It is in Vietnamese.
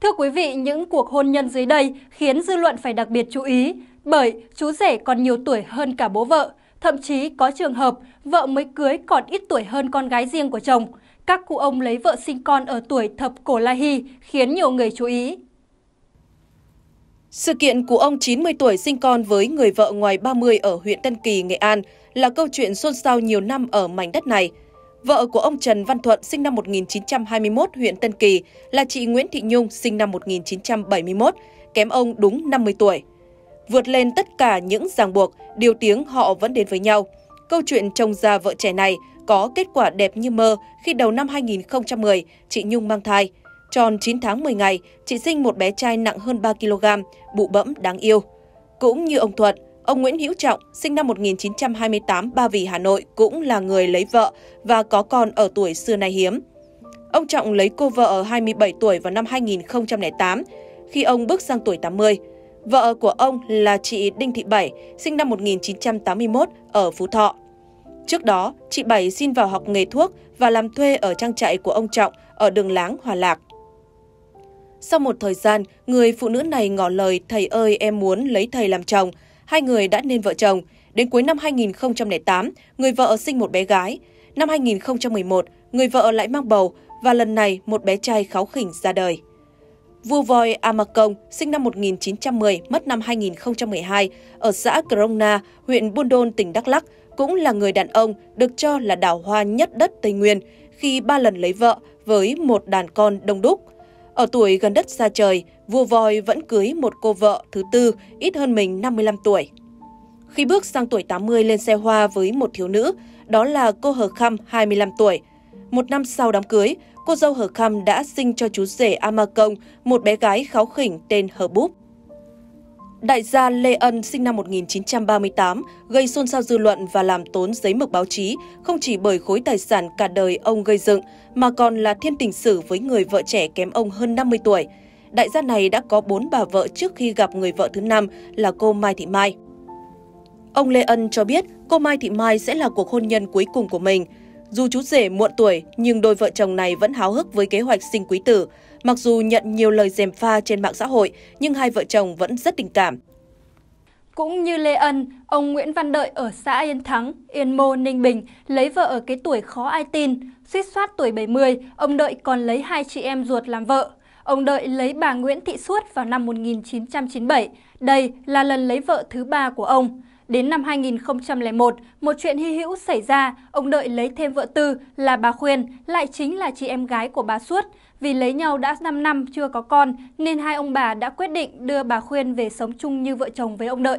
Thưa quý vị, những cuộc hôn nhân dưới đây khiến dư luận phải đặc biệt chú ý, bởi chú rể còn nhiều tuổi hơn cả bố vợ. Thậm chí có trường hợp vợ mới cưới còn ít tuổi hơn con gái riêng của chồng. Các cụ ông lấy vợ sinh con ở tuổi thập cổ la hy khiến nhiều người chú ý. Sự kiện của ông 90 tuổi sinh con với người vợ ngoài 30 ở huyện Tân Kỳ, Nghệ An là câu chuyện xôn xao nhiều năm ở mảnh đất này. Vợ của ông Trần Văn Thuận sinh năm 1921 huyện Tân Kỳ là chị Nguyễn Thị Nhung sinh năm 1971, kém ông đúng 50 tuổi. Vượt lên tất cả những ràng buộc, điều tiếng họ vẫn đến với nhau. Câu chuyện chồng già vợ trẻ này có kết quả đẹp như mơ khi đầu năm 2010 chị Nhung mang thai. Tròn 9 tháng 10 ngày, chị sinh một bé trai nặng hơn 3 kg, bụ bẫm đáng yêu. Cũng như ông Thuận, ông Nguyễn Hữu Trọng, sinh năm 1928 Ba Vì, Hà Nội, cũng là người lấy vợ và có con ở tuổi xưa nay hiếm. Ông Trọng lấy cô vợ ở 27 tuổi vào năm 2008, khi ông bước sang tuổi 80. Vợ của ông là chị Đinh Thị Bảy, sinh năm 1981 ở Phú Thọ. Trước đó, chị Bảy xin vào học nghề thuốc và làm thuê ở trang trại của ông Trọng ở đường Láng, Hòa Lạc. Sau một thời gian, người phụ nữ này ngỏ lời thầy ơi em muốn lấy thầy làm chồng. Hai người đã nên vợ chồng. Đến cuối năm 2008, người vợ sinh một bé gái. Năm 2011, người vợ lại mang bầu và lần này một bé trai kháu khỉnh ra đời. Vua voi Amakong, sinh năm 1910, mất năm 2012, ở xã Krona, huyện Buôn Đôn, tỉnh Đắk Lắk, cũng là người đàn ông được cho là đào hoa nhất đất Tây Nguyên khi ba lần lấy vợ với một đàn con đông đúc. Ở tuổi gần đất xa trời, vua voi vẫn cưới một cô vợ thứ tư, ít hơn mình 55 tuổi. Khi bước sang tuổi 80 lên xe hoa với một thiếu nữ, đó là cô Hờ Khăm 25 tuổi. Một năm sau đám cưới, cô dâu Hờ Khăm đã sinh cho chú rể Amakong một bé gái kháo khỉnh tên Hờ Búp. Đại gia Lê Ân sinh năm 1938 gây xôn xao dư luận và làm tốn giấy mực báo chí, không chỉ bởi khối tài sản cả đời ông gây dựng, mà còn là thiên tình sử với người vợ trẻ kém ông hơn 50 tuổi. Đại gia này đã có bốn bà vợ trước khi gặp người vợ thứ năm là cô Mai Thị Mai. Ông Lê Ân cho biết cô Mai Thị Mai sẽ là cuộc hôn nhân cuối cùng của mình. Dù chú rể muộn tuổi, nhưng đôi vợ chồng này vẫn háo hức với kế hoạch sinh quý tử. Mặc dù nhận nhiều lời dèm pha trên mạng xã hội, nhưng hai vợ chồng vẫn rất tình cảm. Cũng như Lê Ân, ông Nguyễn Văn Đợi ở xã Yên Thắng, Yên Mô, Ninh Bình lấy vợ ở cái tuổi khó ai tin. Suýt soát tuổi 70, ông Đợi còn lấy hai chị em ruột làm vợ. Ông Đợi lấy bà Nguyễn Thị Suốt vào năm 1997. Đây là lần lấy vợ thứ ba của ông. Đến năm 2001, một chuyện hy hữu xảy ra, ông Đợi lấy thêm vợ tư là bà Khuyên, lại chính là chị em gái của bà Suốt. Vì lấy nhau đã 5 năm chưa có con, nên hai ông bà đã quyết định đưa bà Khuyên về sống chung như vợ chồng với ông Đợi.